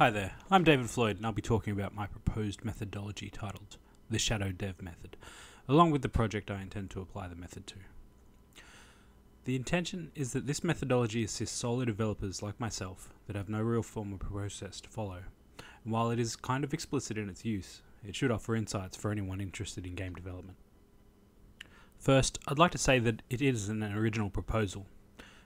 Hi there, I'm David Floyd and I'll be talking about my proposed methodology titled the Shadow Dev Method, along with the project I intend to apply the method to. The intention is that this methodology assists solo developers like myself that have no real formal process to follow, and while it is kind of explicit in its use, it should offer insights for anyone interested in game development. First, I'd like to say that it is an original proposal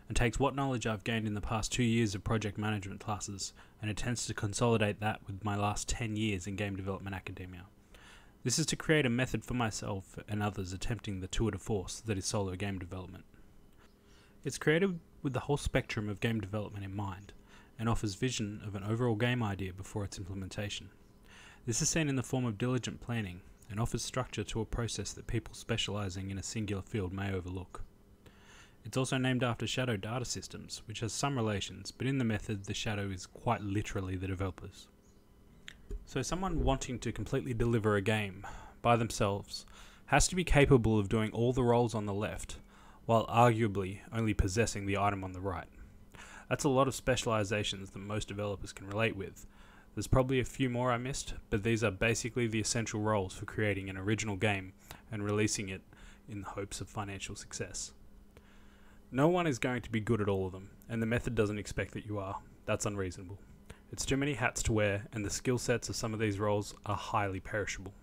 and takes what knowledge I've gained in the past two years of project management classes and attempts to consolidate that with my last 10 years in game development academia. This is to create a method for myself and others attempting the tour de force that is solo game development. It's created with the whole spectrum of game development in mind and offers vision of an overall game idea before its implementation. This is seen in the form of diligent planning and offers structure to a process that people specializing in a singular field may overlook. It's also named after Shadow Data Systems, which has some relations, but in the method, the Shadow is quite literally the developers. So, someone wanting to completely deliver a game by themselves has to be capable of doing all the roles on the left, while arguably only possessing the item on the right. That's a lot of specializations that most developers can relate with. There's probably a few more I missed, but these are basically the essential roles for creating an original game and releasing it in the hopes of financial success. No one is going to be good at all of them, and the method doesn't expect that you are. That's unreasonable. It's too many hats to wear, and the skill sets of some of these roles are highly perishable.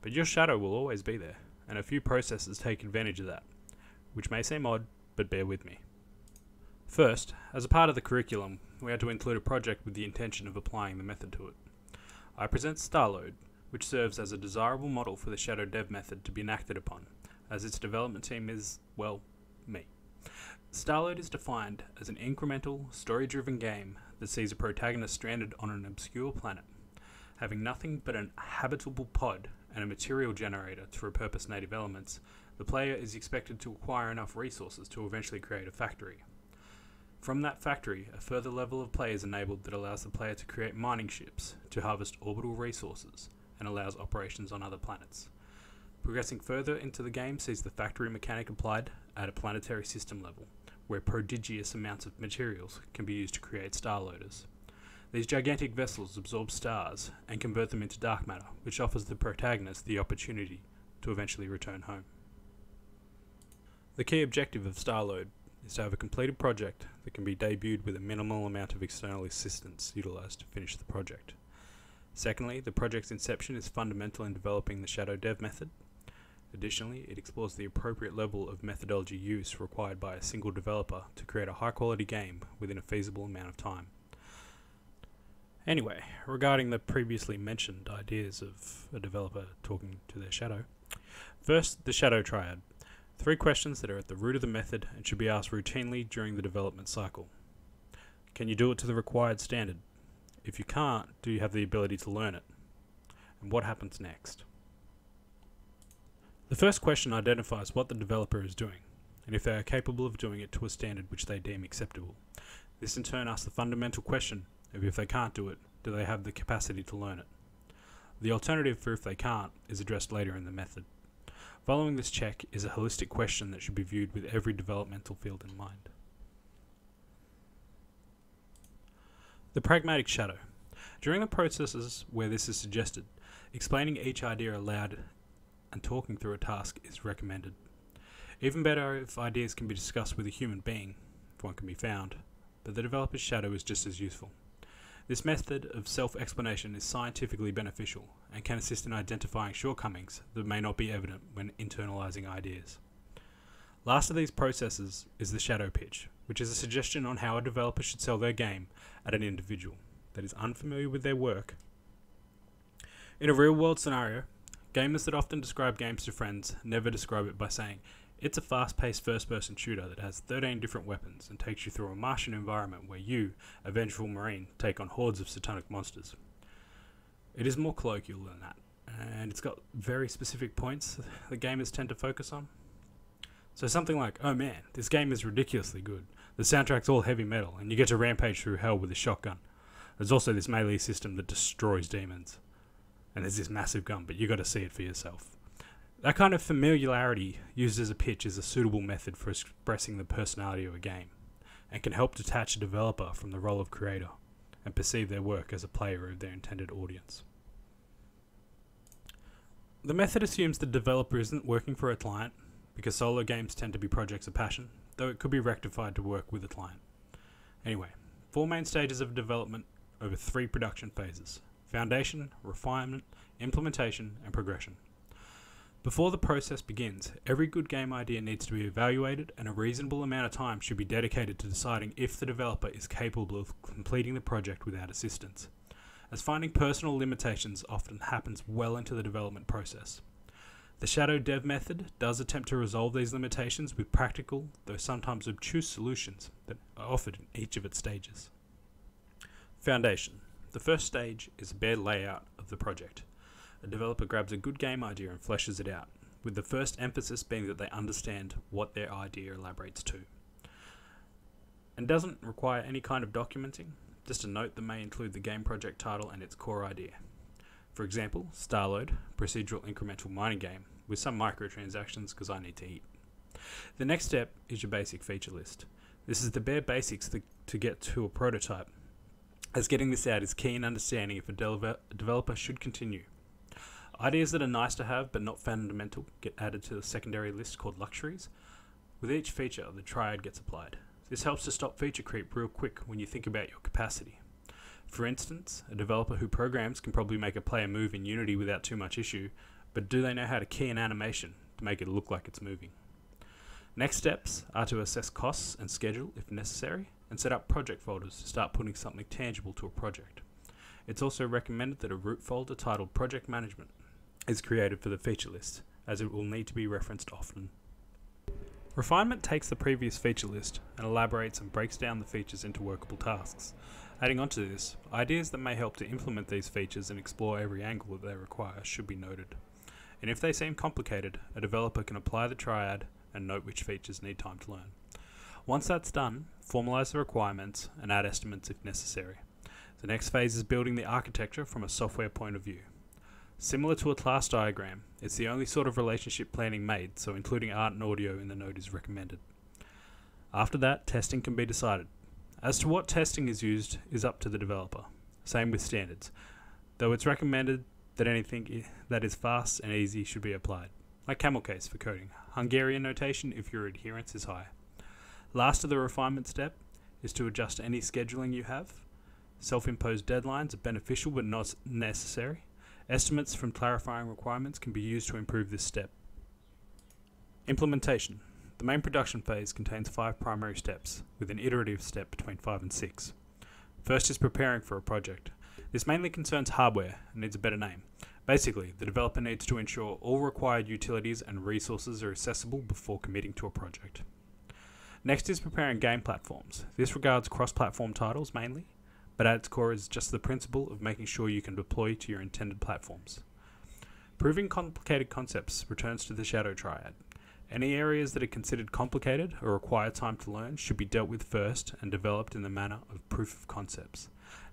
But your shadow will always be there, and a few processes take advantage of that, which may seem odd, but bear with me. First, as a part of the curriculum, we had to include a project with the intention of applying the method to it. I present Starload, which serves as a desirable model for the Shadow Dev method to be enacted upon, as its development team is, well. Starload is defined as an incremental, story driven game that sees a protagonist stranded on an obscure planet, having nothing but an habitable pod and a material generator to repurpose native elements. The player is expected to acquire enough resources to eventually create a factory. From that factory, a further level of play is enabled that allows the player to create mining ships to harvest orbital resources and allows operations on other planets. Progressing further into the game sees the factory mechanic applied at a planetary system level, where prodigious amounts of materials can be used to create star loaders. These gigantic vessels absorb stars and convert them into dark matter, which offers the protagonist the opportunity to eventually return home. The key objective of Starload is to have a completed project that can be debuted with a minimal amount of external assistance utilized to finish the project. Secondly, the project's inception is fundamental in developing the Shadow Dev method, Additionally, it explores the appropriate level of methodology use required by a single developer to create a high quality game within a feasible amount of time. Anyway, regarding the previously mentioned ideas of a developer talking to their shadow, first, the shadow triad. Three questions that are at the root of the method and should be asked routinely during the development cycle. Can you do it to the required standard? If you can't, do you have the ability to learn it? And what happens next? The first question identifies what the developer is doing, and if they are capable of doing it to a standard which they deem acceptable. This in turn asks the fundamental question of if they can't do it, do they have the capacity to learn it? The alternative for if they can't is addressed later in the method. Following this check is a holistic question that should be viewed with every developmental field in mind. The pragmatic shadow. During the processes where this is suggested, explaining each idea aloud and talking through a task is recommended. Even better if ideas can be discussed with a human being, if one can be found, but the developer's shadow is just as useful. This method of self explanation is scientifically beneficial and can assist in identifying shortcomings that may not be evident when internalizing ideas. Last of these processes is the shadow pitch, which is a suggestion on how a developer should sell their game at an individual that is unfamiliar with their work. In a real world scenario, Gamers that often describe games to friends never describe it by saying, it's a fast paced first person shooter that has 13 different weapons and takes you through a Martian environment where you, a vengeful Marine, take on hordes of satanic monsters. It is more colloquial than that, and it's got very specific points the gamers tend to focus on. So something like, oh man, this game is ridiculously good. The soundtrack's all heavy metal, and you get to rampage through hell with a shotgun. There's also this melee system that destroys demons and there's this massive gun, but you got to see it for yourself. That kind of familiarity used as a pitch is a suitable method for expressing the personality of a game, and can help detach a developer from the role of creator, and perceive their work as a player of their intended audience. The method assumes the developer isn't working for a client, because solo games tend to be projects of passion, though it could be rectified to work with a client. Anyway, four main stages of development over three production phases foundation, refinement, implementation, and progression. Before the process begins, every good game idea needs to be evaluated, and a reasonable amount of time should be dedicated to deciding if the developer is capable of completing the project without assistance, as finding personal limitations often happens well into the development process. The Shadow Dev method does attempt to resolve these limitations with practical, though sometimes obtuse solutions that are offered in each of its stages. Foundation. The first stage is a bare layout of the project. A developer grabs a good game idea and fleshes it out, with the first emphasis being that they understand what their idea elaborates to. And doesn't require any kind of documenting, just a note that may include the game project title and its core idea. For example, Starload, procedural incremental mining game, with some microtransactions because I need to eat. The next step is your basic feature list. This is the bare basics to, to get to a prototype, as getting this out is key in understanding if a, de- developer should continue. Ideas that are nice to have but not fundamental get added to the secondary list called luxuries. With each feature, the triad gets applied. This helps to stop feature creep real quick when you think about your capacity. For instance, a developer who programs can probably make a player move in Unity without too much issue, but do they know how to key an animation to make it look like it's moving? Next steps are to assess costs and schedule if necessary, and set up project folders to start putting something tangible to a project. It's also recommended that a root folder titled Project Management is created for the feature list, as it will need to be referenced often. Refinement takes the previous feature list and elaborates and breaks down the features into workable tasks. Adding on to this, ideas that may help to implement these features and explore every angle that they require should be noted. And if they seem complicated, a developer can apply the triad and note which features need time to learn. Once that's done, formalize the requirements and add estimates if necessary. The next phase is building the architecture from a software point of view. Similar to a class diagram, it's the only sort of relationship planning made, so including art and audio in the node is recommended. After that, testing can be decided, as to what testing is used is up to the developer. Same with standards, though it's recommended that anything that is fast and easy should be applied, like camel case for coding, Hungarian notation if your adherence is high. Last of the refinement step is to adjust any scheduling you have. Self imposed deadlines are beneficial but not necessary. Estimates from clarifying requirements can be used to improve this step. Implementation. The main production phase contains five primary steps, with an iterative step between five and six. First is preparing for a project. This mainly concerns hardware and needs a better name. Basically, the developer needs to ensure all required utilities and resources are accessible before committing to a project. Next is preparing game platforms. This regards cross platform titles mainly, but at its core is just the principle of making sure you can deploy to your intended platforms. Proving complicated concepts returns to the shadow triad. Any areas that are considered complicated or require time to learn should be dealt with first and developed in the manner of proof of concepts.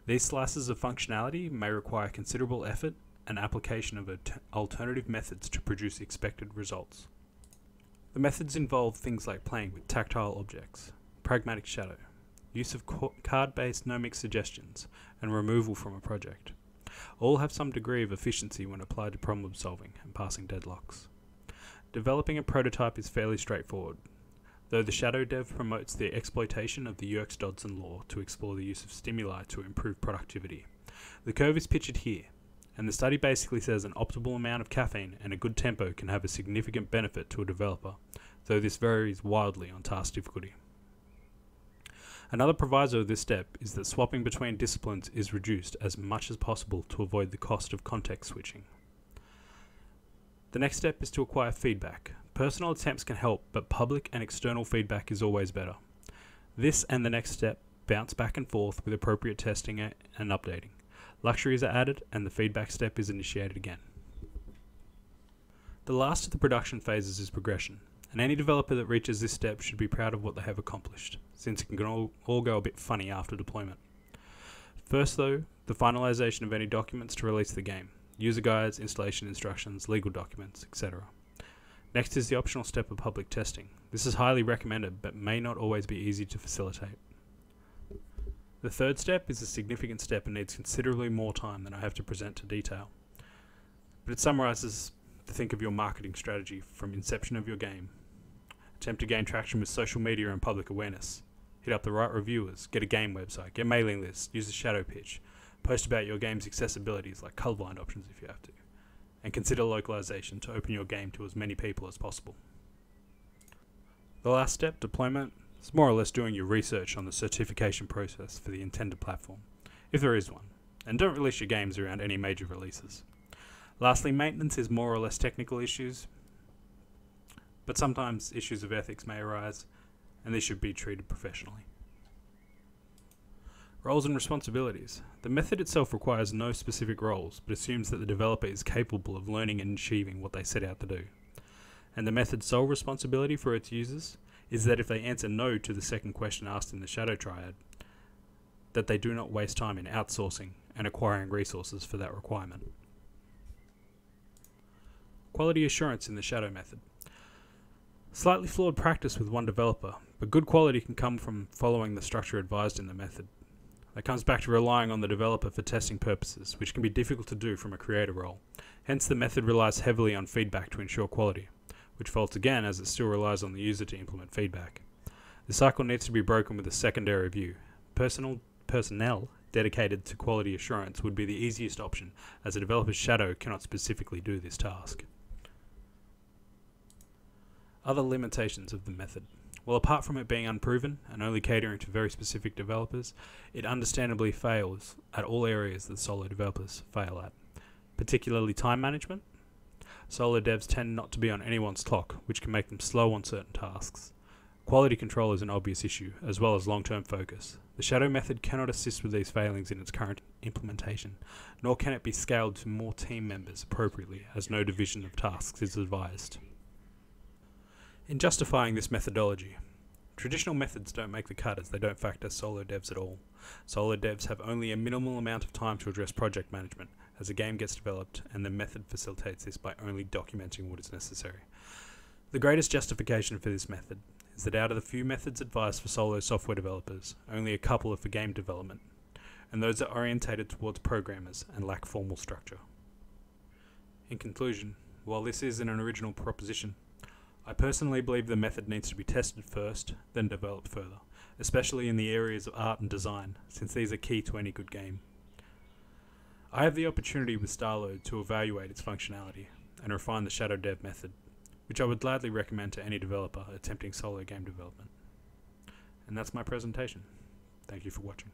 These slices of functionality may require considerable effort and application of alternative methods to produce expected results. The methods involve things like playing with tactile objects, pragmatic shadow, use of card based nomic suggestions, and removal from a project. All have some degree of efficiency when applied to problem solving and passing deadlocks. Developing a prototype is fairly straightforward, though the Shadow Dev promotes the exploitation of the Yerkes-Dodson law to explore the use of stimuli to improve productivity. The curve is pictured here, and the study basically says an optimal amount of caffeine and a good tempo can have a significant benefit to a developer, though this varies wildly on task difficulty. Another proviso of this step is that swapping between disciplines is reduced as much as possible to avoid the cost of context switching. The next step is to acquire feedback. Personal attempts can help, but public and external feedback is always better. This and the next step bounce back and forth with appropriate testing and updating. Luxuries are added, and the feedback step is initiated again. The last of the production phases is progression, and any developer that reaches this step should be proud of what they have accomplished, since it can all, all go a bit funny after deployment. First, though, the finalization of any documents to release the game user guides, installation instructions, legal documents, etc. Next is the optional step of public testing. This is highly recommended but may not always be easy to facilitate. The third step is a significant step and needs considerably more time than I have to present to detail. But it summarizes to think of your marketing strategy from inception of your game. Attempt to gain traction with social media and public awareness. Hit up the right reviewers, get a game website, get mailing lists, use a shadow pitch, post about your game's accessibilities like colorblind options if you have to, and consider localization to open your game to as many people as possible. The last step, deployment, is more or less doing your research on the certification process for the intended platform, if there is one, and don't release your games around any major releases. Lastly, maintenance is more or less technical issues, but sometimes issues of ethics may arise, and these should be treated professionally. Roles and responsibilities. The method itself requires no specific roles, but assumes that the developer is capable of learning and achieving what they set out to do. And the method's sole responsibility for its users is that if they answer no to the second question asked in the shadow triad, that they do not waste time in outsourcing and acquiring resources for that requirement. Quality assurance in the shadow method. Slightly flawed practice with one developer, but good quality can come from following the structure advised in the method. That comes back to relying on the developer for testing purposes, which can be difficult to do from a creator role. Hence, the method relies heavily on feedback to ensure quality, which faults again as it still relies on the user to implement feedback. The cycle needs to be broken with a secondary view. Personal personnel dedicated to quality assurance would be the easiest option, as a developer's shadow cannot specifically do this task. Other limitations of the method. Well, apart from it being unproven and only catering to very specific developers, it understandably fails at all areas that solo developers fail at, particularly time management. Solo devs tend not to be on anyone's clock, which can make them slow on certain tasks. Quality control is an obvious issue, as well as long term focus. The shadow method cannot assist with these failings in its current implementation, nor can it be scaled to more team members appropriately, as no division of tasks is advised. In justifying this methodology, traditional methods don't make the cut as they don't factor solo devs at all. Solo devs have only a minimal amount of time to address project management as a game gets developed, and the method facilitates this by only documenting what is necessary. The greatest justification for this method is that out of the few methods advised for solo software developers, only a couple are for game development, and those are orientated towards programmers and lack formal structure. In conclusion, while this isn't an original proposition, I personally believe the method needs to be tested first, then developed further, especially in the areas of art and design, since these are key to any good game. I have the opportunity with Starload to evaluate its functionality and refine the Shadow Dev method, which I would gladly recommend to any developer attempting solo game development. And that's my presentation. Thank you for watching.